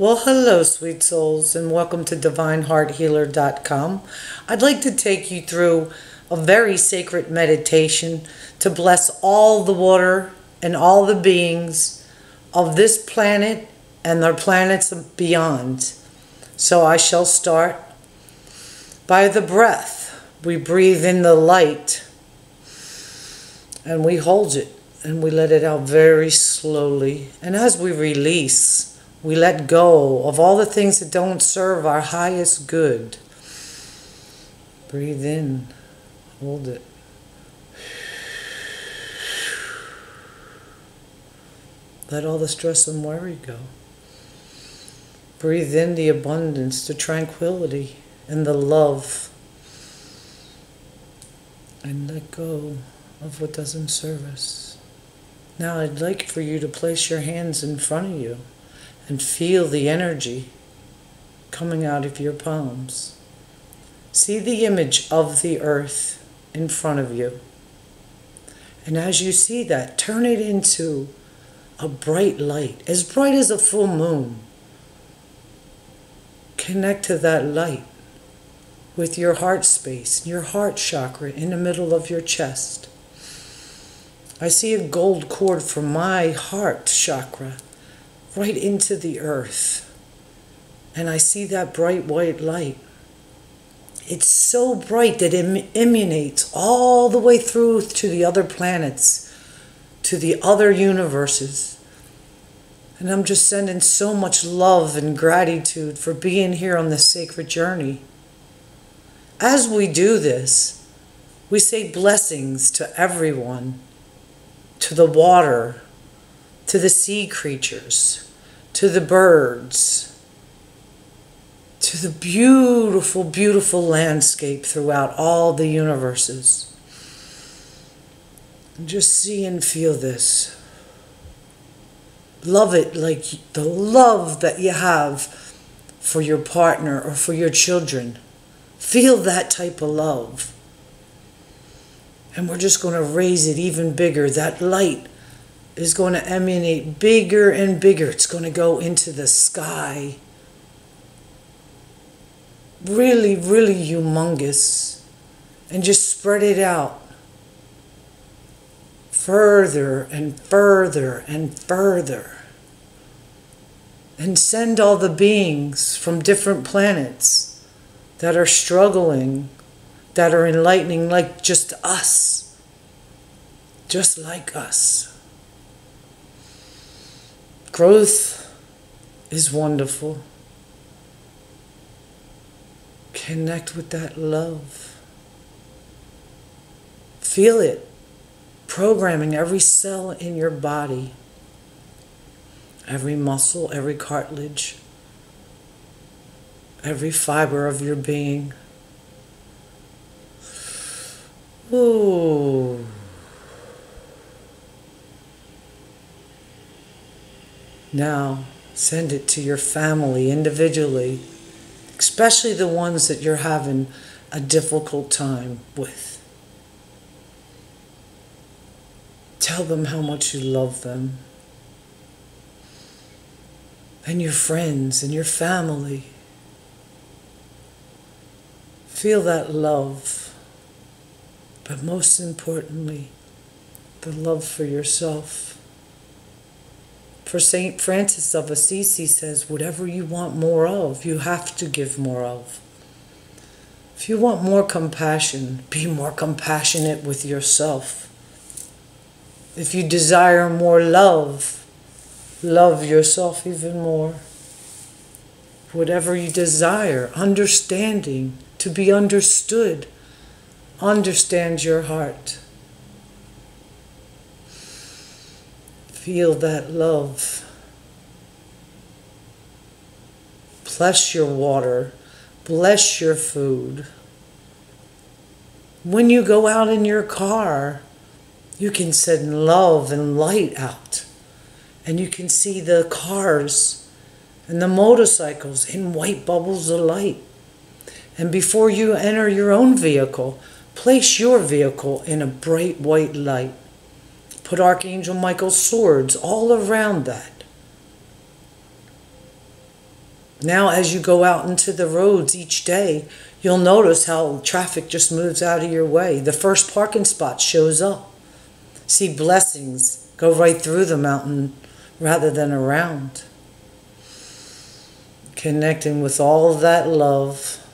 Well, hello, sweet souls, and welcome to DivineHeartHealer.com. I'd like to take you through a very sacred meditation to bless all the water and all the beings of this planet and their planets beyond. So I shall start by the breath. We breathe in the light and we hold it and we let it out very slowly. And as we release, we let go of all the things that don't serve our highest good. Breathe in, hold it. Let all the stress and worry go. Breathe in the abundance, the tranquility, and the love. And let go of what doesn't serve us. Now I'd like for you to place your hands in front of you and feel the energy coming out of your palms. See the image of the earth in front of you. And as you see that, turn it into a bright light, as bright as a full moon. Connect to that light with your heart space, your heart chakra in the middle of your chest. I see a gold cord from my heart chakra right into the earth. And I see that bright white light. It's so bright that it emanates all the way through to the other planets, to the other universes. And I'm just sending so much love and gratitude for being here on this sacred journey. As we do this, we say blessings to everyone, to the water, to the sea creatures, to the birds, to the beautiful, beautiful landscape throughout all the universes. And just see and feel this. Love it like the love that you have for your partner or for your children. Feel that type of love. And we're just going to raise it even bigger. That light is going to emanate bigger and bigger. It's going to go into the sky. Really, really humongous. And just spread it out further and further and further. And send all the beings from different planets that are struggling, that are enlightening like just us, just like us. Growth is wonderful. Connect with that love. Feel it programming every cell in your body, every muscle, every cartilage, every fiber of your being. Ooh. Now, send it to your family individually, especially the ones that you're having a difficult time with. Tell them how much you love them. And your friends and your family. Feel that love. But most importantly, the love for yourself. For St. Francis of Assisi says, whatever you want more of, you have to give more of. If you want more compassion, be more compassionate with yourself. If you desire more love, love yourself even more. Whatever you desire, understanding, to be understood, understand your heart. Feel that love. Bless your water. Bless your food. When you go out in your car, you can send love and light out. And you can see the cars and the motorcycles in white bubbles of light. And before you enter your own vehicle, place your vehicle in a bright white light. Put Archangel Michael's swords all around that. Now, as you go out into the roads each day, you'll notice how traffic just moves out of your way. The first parking spot shows up. See blessings go right through the mountain rather than around. Connecting with all that love,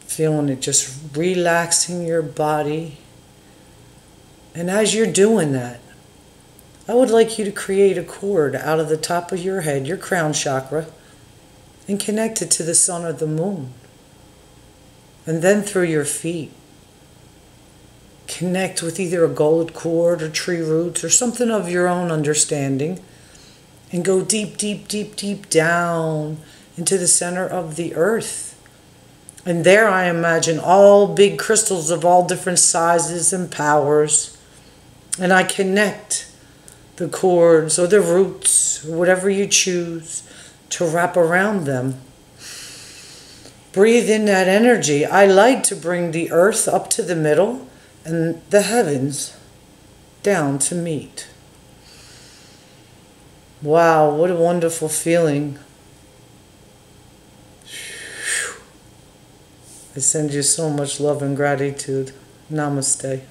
feeling it just relaxing your body. And as you're doing that, I would like you to create a cord out of the top of your head, your crown chakra and connect it to the sun or the moon. And then through your feet. Connect with either a gold cord or tree roots or something of your own understanding. And go deep, deep, deep, deep down into the center of the earth. And there I imagine all big crystals of all different sizes and powers. And I connect the cords or the roots, or whatever you choose to wrap around them. Breathe in that energy. I like to bring the earth up to the middle and the heavens down to meet. Wow, what a wonderful feeling. I send you so much love and gratitude. Namaste.